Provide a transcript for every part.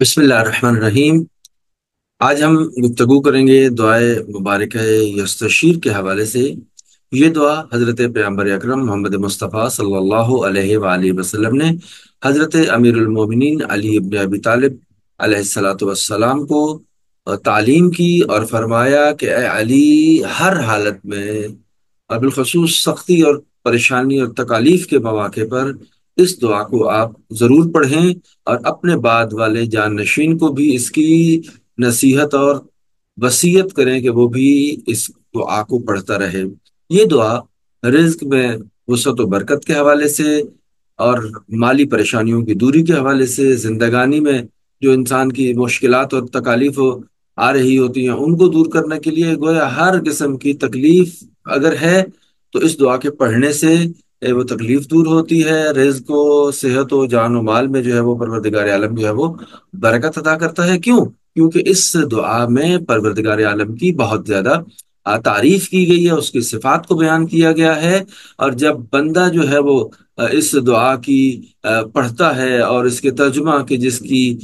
بسم اللہ الرحمن الرحیم۔ آج ہم گفتگو کریں گے دعائے مبارک یستشیر کے حوالے سے۔ یہ دعا حضرت پیامبر اکرم محمد مصطفیٰ صلی اللہ علیہ وآلہ وسلم نے حضرت امیر المومنین علی ابن ابی طالب علیہ السلاۃ والسلام کو تعلیم کی اور فرمایا کہ اے علی، ہر حالت میں اور بالخصوص سختی اور پریشانی اور تکالیف کے مواقع پر اس دعا کو آپ ضرور پڑھیں اور اپنے بعد والے جان نشین کو بھی اس کی نصیحت اور وسیعت کریں کہ وہ بھی اس دعا کو پڑھتا رہے۔ یہ دعا رزق میں وسعت و برکت کے حوالے سے اور مالی پریشانیوں کی دوری کے حوالے سے زندگانی میں جو انسان کی مشکلات اور تکالیف آ رہی ہوتی ہیں، ان کو دور کرنے کے لیے گویا ہر قسم کی تکلیف اگر ہے تو اس دعا کے پڑھنے سے وہ تکلیف دور ہوتی ہے، رزق و صحت و جان و مال میں جو ہے وہ پروردگار عالم جو ہے وہ برکت ادا کرتا ہے۔ کیوں؟ کیونکہ اس دعا میں پروردگار عالم کی بہت زیادہ تعریف کی گئی ہے، اس کی صفات کو بیان کیا گیا ہے۔ اور جب بندہ جو ہے وہ اس دعا کی پڑھتا ہے اور اس کے ترجمہ کی جس کی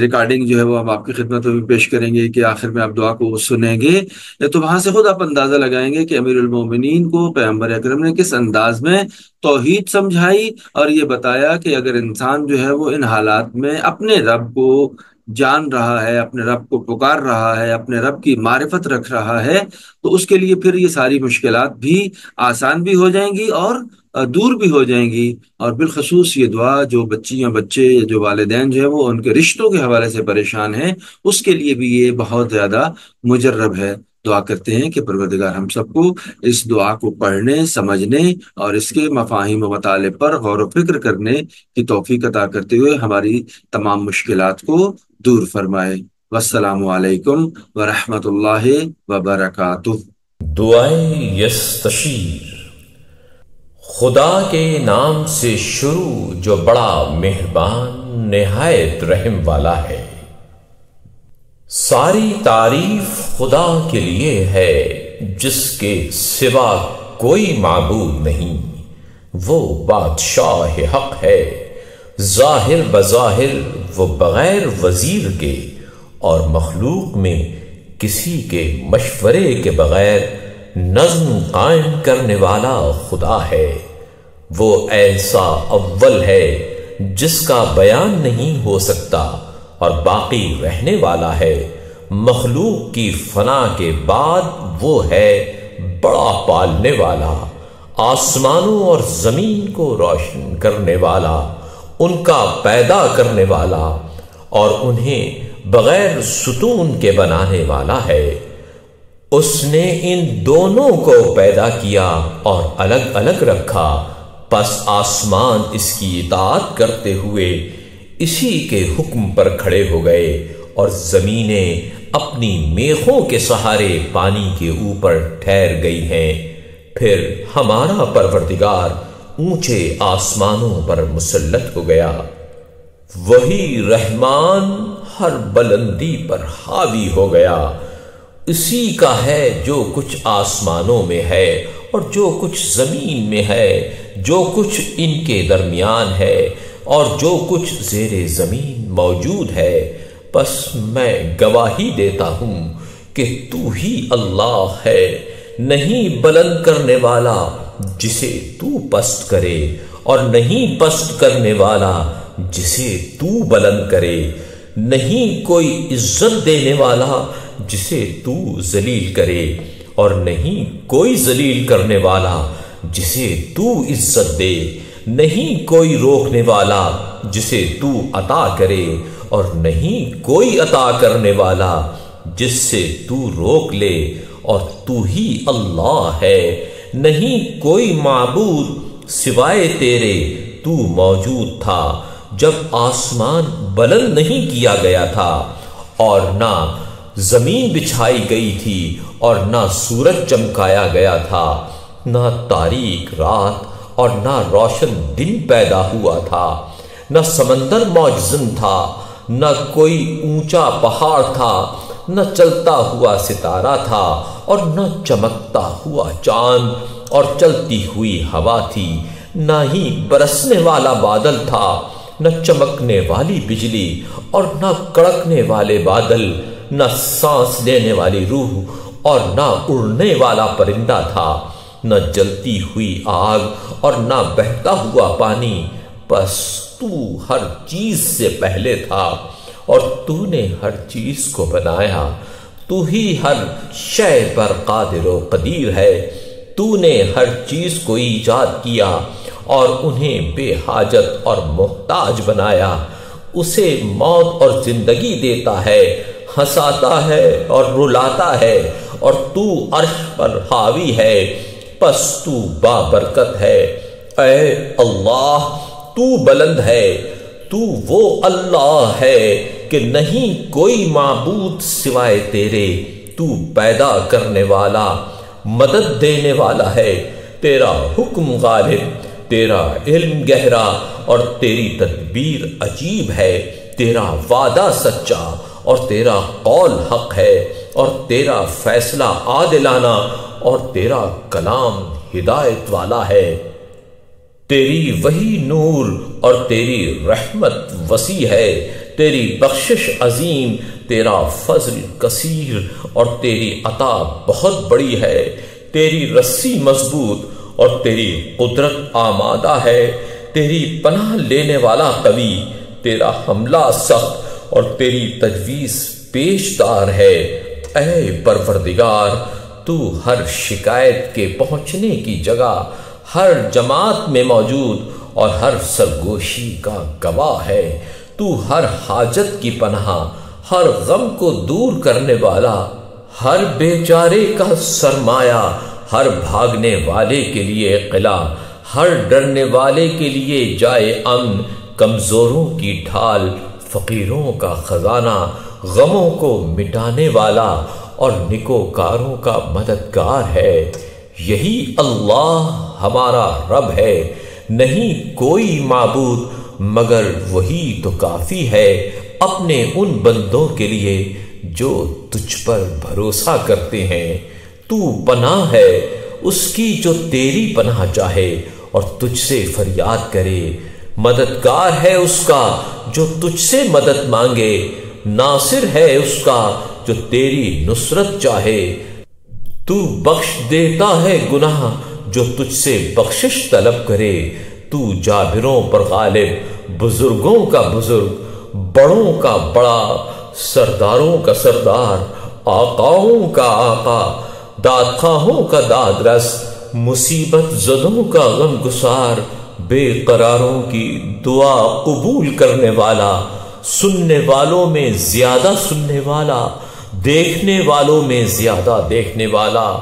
ریکارڈنگ جو ہے وہ ہم آپ کی خدمت میں بھی پیش کریں گے کہ آخر میں آپ دعا کو سنیں گے تو وہاں سے خود آپ اندازہ لگائیں گے کہ امیر المومنین کو پیغمبر اکرم نے کس انداز میں توحید سمجھائی۔ اور یہ بتایا کہ اگر انسان جو ہے وہ ان حالات میں اپنے رب کو جان رہا ہے، اپنے رب کو پکار رہا ہے، اپنے رب کی معرفت رکھ رہا ہے، تو اس کے لیے پھر یہ ساری مشکلات بھی آسان بھی ہو جائیں گی اور دور بھی ہو جائیں گی۔ اور بالخصوص یہ دعا جو بچیاں بچے جو والدین جو ہے وہ ان کے رشتوں کے حوالے سے پریشان ہیں، اس کے لیے بھی یہ بہت زیادہ مجرب ہے۔ دعا کرتے ہیں کہ پروردگار ہم سب کو اس دعا کو پڑھنے، سمجھنے اور اس کے مفاہیم و مطالعے پر غور و فکر کرنے کی توفیق عطا کرتے ہوئے ہماری تمام مشکلات کو دور فرمائے۔ والسلام علیکم ورحمۃ اللہ وبرکاتہ۔ دعائیں یستشیر۔ خدا کے نام سے شروع جو بڑا مہربان، نہایت رحم والا ہے۔ ساری تعریف خدا کے لیے ہے، جس کے سوا کوئی معبود نہیں۔ وہ بادشاہ حق ہے، ظاہر بظاہر وہ بغیر وزیر کے، اور مخلوق میں کسی کے مشورے کے بغیر نظم قائم کرنے والا خدا ہے۔ وہ ایسا اول ہے جس کا بیان نہیں ہو سکتا۔ اور باقی رہنے والا ہے۔ مخلوق کی فنا کے بعد وہ ہے بڑا پالنے والا، آسمانوں اور زمین کو روشن کرنے والا، ان کا پیدا کرنے والا، اور انہیں بغیر ستون کے بنانے والا ہے۔ اس نے ان دونوں کو پیدا کیا اور الگ الگ رکھا۔ پس آسمان اس کی اطاعت کرتے ہوئے اسی کے حکم پر کھڑے ہو گئے اور زمینیں اپنی میخوں کے سہارے پانی کے اوپر ٹھہر گئی ہیں۔ پھر ہمارا پروردگار اونچے آسمانوں پر مسلط ہو گیا۔ وہی رحمان ہر بلندی پر حاوی ہو گیا۔ اسی کا ہے جو کچھ آسمانوں میں ہے اور جو کچھ زمین میں ہے، جو کچھ ان کے درمیان ہے۔ اور جو کچھ زیر زمین موجود ہے، بس میں گواہی دیتا ہوں کہ تو ہی اللہ ہے، نہیں بلند کرنے والا جسے تو پست کرے، اور نہیں پست کرنے والا جسے تو بلند کرے۔ نہیں کوئی عزت دینے والا جسے تو ذلیل کرے، اور نہیں کوئی ذلیل کرنے والا جسے تو عزت دے۔ نہیں کوئی روکنے والا جسے تو عطا کرے اور نہیں کوئی عطا کرنے والا جس سے تو روک لے اور تو ہی اللہ ہے۔ نہیں کوئی معبود سوائے تیرے تو موجود تھا جب آسمان بلند نہیں کیا گیا تھا اور نہ زمین بچھائی گئی تھی اور نہ سورج چمکایا گیا تھا، نہ تاریخ رات اور نہ روشن دن پیدا ہوا تھا، نہ سمندر موجزن تھا، نہ کوئی اونچا پہاڑ تھا، نہ چلتا ہوا ستارہ تھا اور نہ چمکتا ہوا چاند اور چلتی ہوئی ہوا تھی۔ نہ ہی برسنے والا بادل تھا، نہ چمکنے والی بجلی اور نہ کڑکنے والے بادل، نہ سانس لینے والی روح اور نہ اڑنے والا پرندہ تھا۔ نہ جلتی ہوئی آگ اور نہ بہتا ہوا پانی، بس تو ہر چیز سے پہلے تھا اور تو نے ہر چیز کو بنایا۔ تو ہی ہر شے پر قادر و قدیر ہے۔ تو نے ہر چیز کو ایجاد کیا اور انہیں بے حاجت اور محتاج بنایا۔ اسے موت اور زندگی دیتا ہے، ہنساتا ہے اور رلاتا ہے اور تو عرش پر حاوی ہے۔ پس تو با برکت ہے۔ اے اللہ، تو بلند ہے۔ تو وہ اللہ ہے کہ نہیں کوئی معبود سوائے تیرے۔ تو پیدا کرنے والا، مدد دینے والا ہے۔ تیرا حکم غالب، تیرا علم گہرا اور تیری تدبیر عجیب ہے۔ تیرا وعدہ سچا اور تیرا قول حق ہے۔ اور تیرا فیصلہ عادلانہ اور تیرا کلام ہدایت والا ہے۔ تیری وہی نور اور تیری رحمت وسیع ہے۔ تیری بخشش عظیم، تیرا فضل کثیر اور تیری عطا بہت بڑی ہے۔ تیری رسی مضبوط اور تیری قدرت آمادہ ہے۔ تیری پناہ لینے والا قوی تیرا حملہ سخت اور تیری تجویز پیش دار ہے۔ اے پروردگار، تو ہر شکایت کے پہنچنے کی جگہ ہر جماعت میں موجود اور ہر سرگوشی کا گواہ ہے۔ تو ہر حاجت کی پناہ، ہر غم کو دور کرنے والا، ہر بیچارے کا سرمایہ، ہر بھاگنے والے کے لیے قلعہ، ہر ڈرنے والے کے لیے جائے امن، کمزوروں کی ڈھال، فقیروں کا خزانہ غموں کو مٹانے والا اور نکوکاروں کا مددگار ہے۔ یہی اللہ ہمارا رب ہے۔ نہیں کوئی معبود، مگر وہی تو کافی ہے اپنے ان بندوں کے لیے جو تجھ پر بھروسہ کرتے ہیں۔ تو پناہ ہے اس کی جو تیری پناہ چاہے اور تجھ سے فریاد کرے۔ مددگار ہے اس کا جو تجھ سے مدد مانگے۔ ناصر ہے اس کا جو تیری نصرت چاہے۔ تو بخش دیتا ہے گناہ جو تجھ سے بخشش طلب کرے۔ تو جابروں پر غالب، بزرگوں کا بزرگ، بڑوں کا بڑا، سرداروں کا سردار، آقاؤں کا آقا، دادخواہوں کا داد رس مصیبت زدوں کا غم گسار بے قراروں کی دعا قبول کرنے والا۔ سننے والوں میں زیادہ سننے والا، دیکھنے والوں میں زیادہ دیکھنے والا،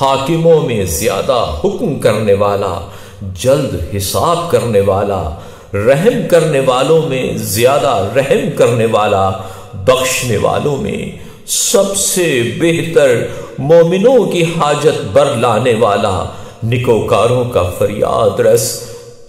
حاکموں میں زیادہ حکم کرنے والا، جلد حساب کرنے والا، رحم کرنے والوں میں زیادہ رحم کرنے والا، بخشنے والوں میں سب سے بہتر مومنوں کی حاجت بر لانے والا نکوکاروں کا فریاد رس،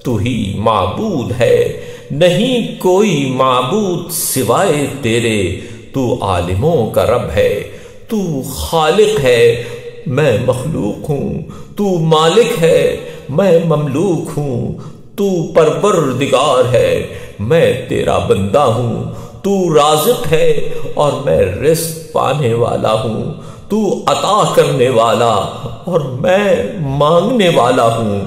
تو ہی معبود ہے۔ نہیں کوئی معبود سوائے تیرے، تو عالموں کا رب ہے، تو خالق ہے، میں مخلوق ہوں، تو مالک ہے، میں مملوک ہوں، تو پروردگار ہے، میں تیرا بندہ ہوں، تو رازق ہے اور میں رزق پانے والا ہوں، تو عطا کرنے والا اور میں مانگنے والا ہوں،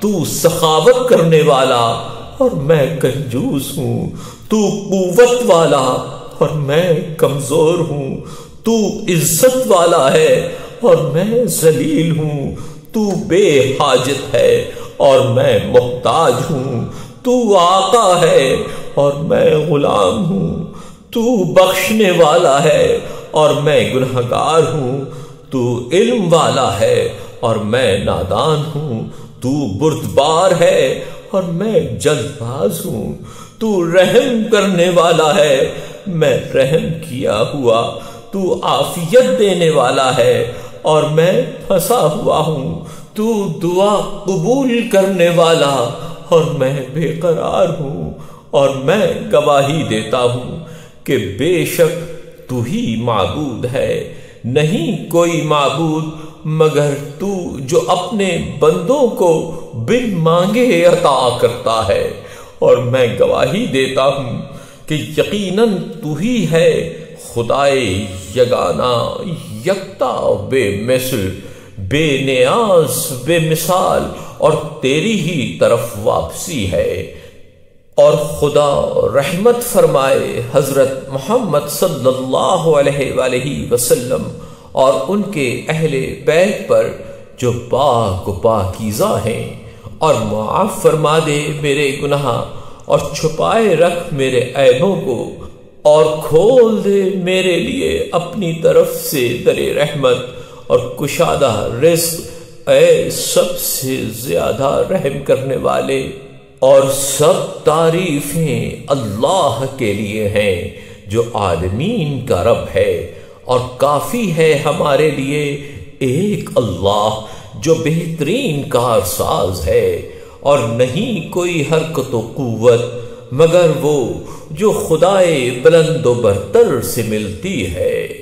تو سخاوت کرنے والا اور میں کنجوس ہوں۔ تو قوت والا اور میں کمزور ہوں۔ تو عزت والا ہے اور میں ذلیل ہوں۔ تو بے حاجت ہے اور میں محتاج ہوں۔ تو آقا ہے اور میں غلام ہوں۔ تو بخشنے والا ہے اور میں گناہ گار ہوں۔ تو علم والا ہے اور میں نادان ہوں۔ تو بردبار ہے اور میں جلد باز ہوں۔ تو رحم کرنے والا ہے۔ میں رحم کیا ہوا۔ تو آفیت دینے والا ہے۔ اور میں پھنسا ہوا ہوں۔ تو دعا قبول کرنے والا۔ اور میں بے قرار ہوں۔ اور میں گواہی دیتا ہوں کہ بے شک تو ہی معبود ہے۔ نہیں کوئی معبود مگر تو جو اپنے بندوں کو بن مانگے عطا کرتا ہے۔ اور میں گواہی دیتا ہوں کہ یقیناً تو ہی ہے خدائے یگانا یکتا بے مثل، بے نیاز، بے مثال، اور تیری ہی طرف واپسی ہے۔ اور خدا رحمت فرمائے حضرت محمد صلی اللہ علیہ وآلہ وسلم اور ان کے اہل بیت پر جو پاک و پاکیزہ ہیں، اور معاف فرما دے میرے گناہ، اور چھپائے رکھ میرے عیبوں کو، اور کھول دے میرے لیے اپنی طرف سے در رحمت، اور کشادہ رزق اے سب سے زیادہ رحم کرنے والے۔ اور سب تعریفیں اللہ کے لیے ہیں، جو عالمین کا رب ہے۔ اور کافی ہے ہمارے لیے ایک اللہ جو بہترین کار ساز ہے اور نہیں کوئی حرکت و قوت، مگر وہ جو خدائے بلند و برتر سے ملتی ہے۔